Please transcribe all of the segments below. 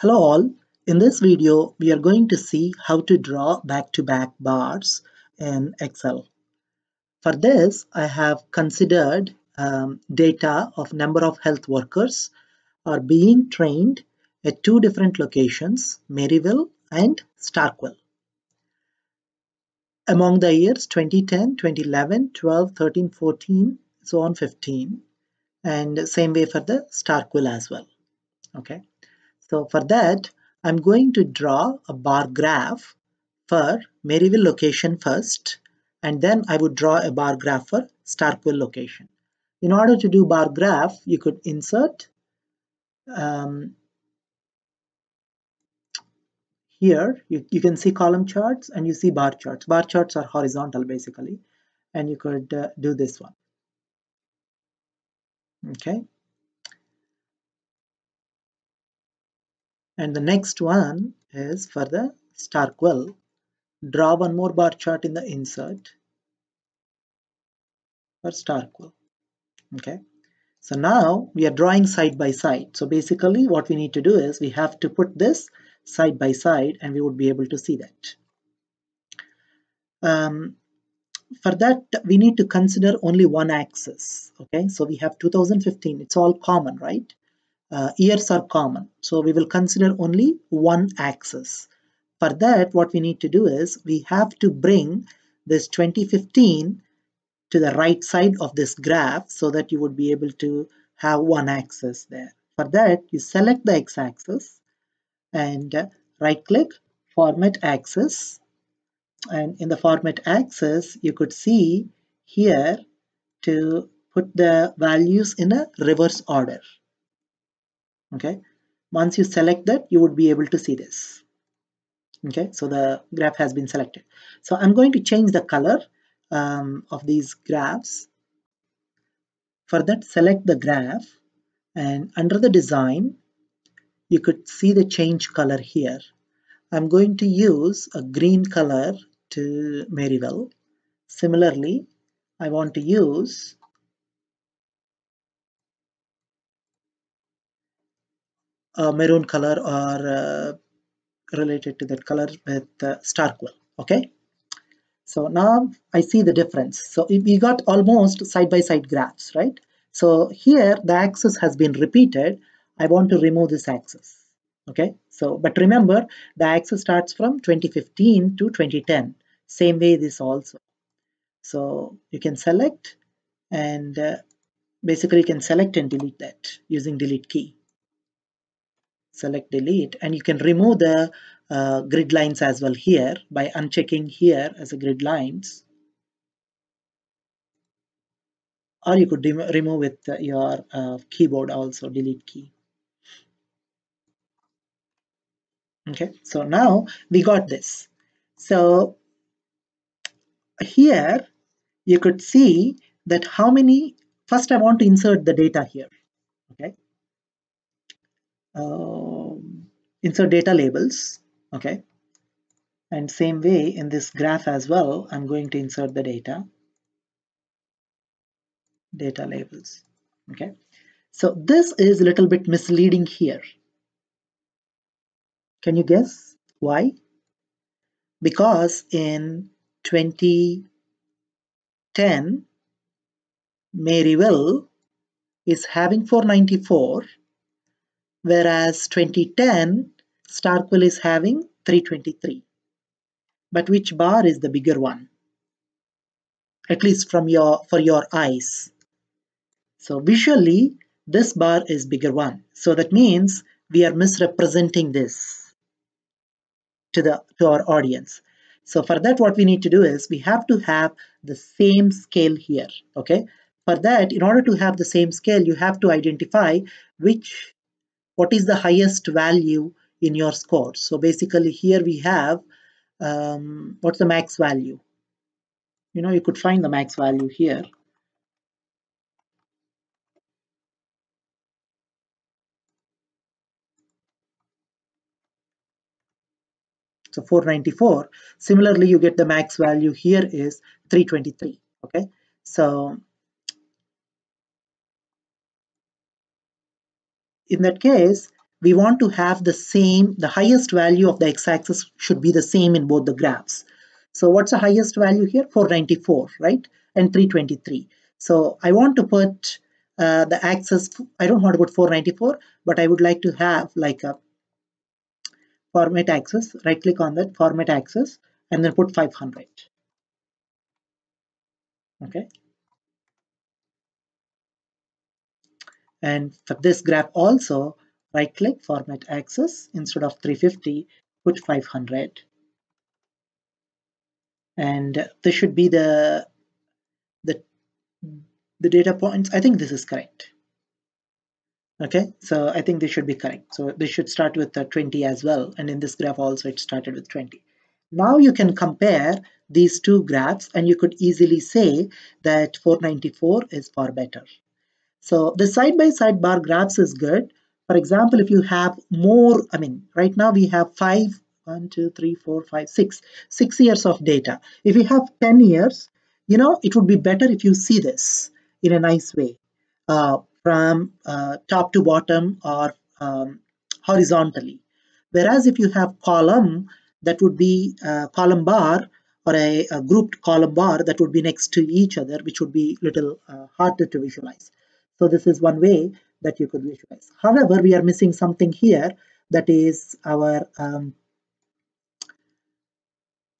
Hello all, in this video we are going to see how to draw back-to-back -back bars in Excel. For this I have considered um, data of number of health workers are being trained at two different locations, Maryville and Starkville. Among the years 2010, 2011, 12, 13, 14, so on 15 and same way for the Starkville as well. Okay. So for that, I'm going to draw a bar graph for Maryville location first, and then I would draw a bar graph for Starkville location. In order to do bar graph, you could insert um, here, you, you can see column charts and you see bar charts. Bar charts are horizontal basically, and you could uh, do this one. Okay, And the next one is for the Starkville. Draw one more bar chart in the insert for Starkville. Okay. So now we are drawing side by side. So basically what we need to do is we have to put this side by side and we would be able to see that. Um, for that we need to consider only one axis okay so we have 2015 it's all common right uh, years are common. So we will consider only one axis. For that, what we need to do is we have to bring this 2015 to the right side of this graph so that you would be able to have one axis there. For that, you select the x-axis and right click format axis and in the format axis you could see here to put the values in a reverse order okay? Once you select that you would be able to see this. Okay? So the graph has been selected. So I'm going to change the color um, of these graphs. For that select the graph and under the design you could see the change color here. I'm going to use a green color to Maryville. Similarly I want to use uh, maroon color or uh, related to that color with uh, Starkville okay? So now I see the difference. So we got almost side-by-side -side graphs right? So here the axis has been repeated. I want to remove this axis okay? So but remember the axis starts from 2015 to 2010 same way this also. So you can select and uh, basically you can select and delete that using delete key select delete and you can remove the uh, grid lines as well here by unchecking here as a grid lines. Or you could remove with your uh, keyboard also delete key. Okay so now we got this. So here you could see that how many first I want to insert the data here um, insert data labels okay? And same way in this graph as well I'm going to insert the data. Data labels okay? So this is a little bit misleading here. Can you guess why? Because in 2010 Maryville is having 494 whereas 2010 Starkville is having 323 but which bar is the bigger one? At least from your for your eyes. So visually this bar is bigger one. So that means we are misrepresenting this to the to our audience. So for that what we need to do is we have to have the same scale here okay? For that in order to have the same scale you have to identify which what is the highest value in your score? So basically here we have um, what's the max value? You know you could find the max value here. So 494 similarly you get the max value here is 323 okay? So in that case we want to have the same, the highest value of the x-axis should be the same in both the graphs. So what's the highest value here? 494, right? And 323. So I want to put uh, the axis, I don't want to put 494, but I would like to have like a format axis, right click on that format axis and then put 500. Okay. And for this graph also, right click format axis instead of 350 put 500 and this should be the the the data points. I think this is correct. Okay so i think this should be correct. So this should start with 20 as well. And in this graph also it started with 20 now you can compare these two graphs and you could easily say that 494 is far better so the side by side bar graphs is good for example, if you have more, I mean, right now we have five, one, two, three, four, five, six, six years of data. If you have 10 years, you know, it would be better if you see this in a nice way uh, from uh, top to bottom or um, horizontally. Whereas if you have column, that would be a column bar or a, a, grouped column bar that would be next to each other, which would be a little uh, harder to visualize. So this is one way that you could visualize. However, we are missing something here that is our um,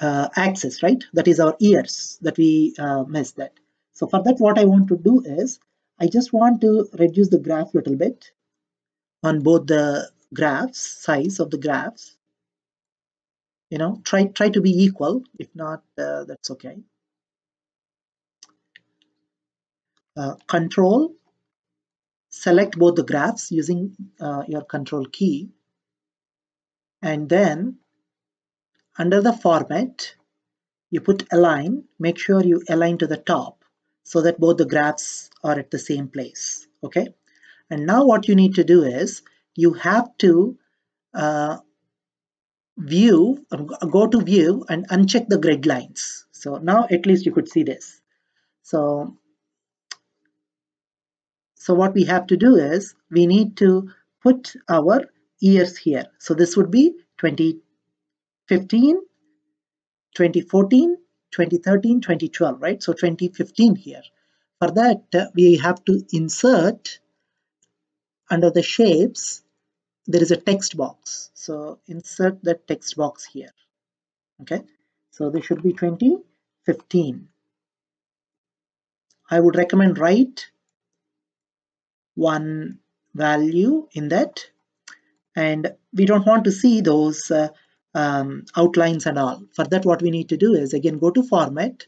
uh, axis, right? That is our ears that we uh, missed that. So for that, what I want to do is I just want to reduce the graph a little bit on both the graphs, size of the graphs. You know, try try to be equal. If not, uh, that's okay. Uh, control select both the graphs using uh, your control key. And then under the format you put align make sure you align to the top so that both the graphs are at the same place okay? And now what you need to do is you have to uh, view go to view and uncheck the grid lines. So now at least you could see this. So so what we have to do is we need to put our years here. So this would be 2015, 2014, 2013, 2012, right? So 2015 here. For that, uh, we have to insert under the shapes, there is a text box. So insert the text box here. Okay. So this should be 2015. I would recommend write one value in that and we don't want to see those uh, um, outlines and all. For that what we need to do is again go to format.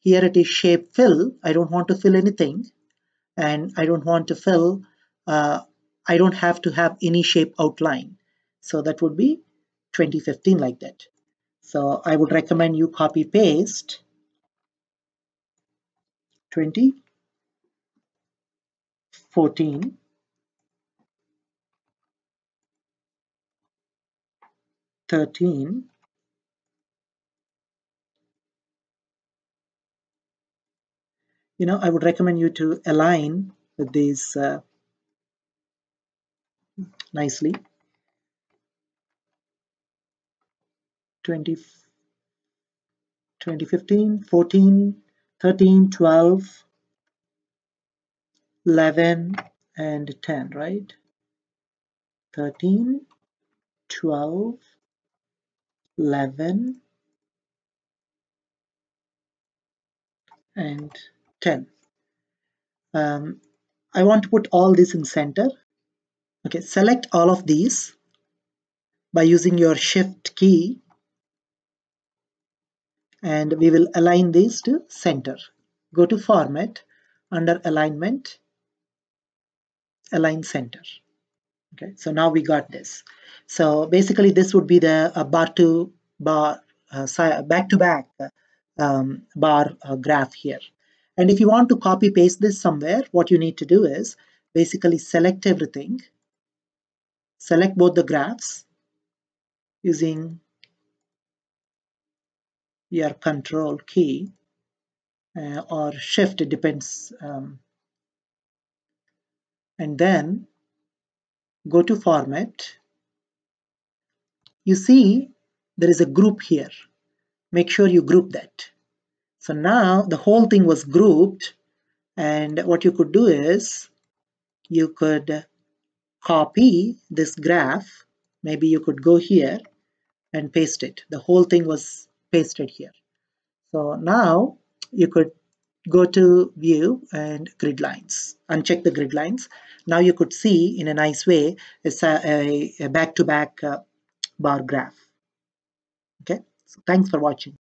Here it is shape fill. I don't want to fill anything and I don't want to fill, uh, I don't have to have any shape outline. So that would be 2015 like that. So I would recommend you copy paste 20 14 13 you know I would recommend you to align with these uh, nicely. 20 2015 14 13 12 11 and 10, right? 13, 12, 11, and 10. Um, I want to put all this in center. Okay, select all of these by using your shift key and we will align these to center. Go to format under alignment align center. Okay so now we got this. So basically this would be the uh, bar to bar uh, back to back um, bar uh, graph here. And if you want to copy paste this somewhere what you need to do is basically select everything select both the graphs using your control key uh, or shift it depends um, and then go to format. You see there is a group here. Make sure you group that. So now the whole thing was grouped and what you could do is you could copy this graph. Maybe you could go here and paste it. The whole thing was pasted here. So now you could go to view and grid lines uncheck the grid lines. Now you could see in a nice way it's a back-to-back -back, uh, bar graph. Okay? So thanks for watching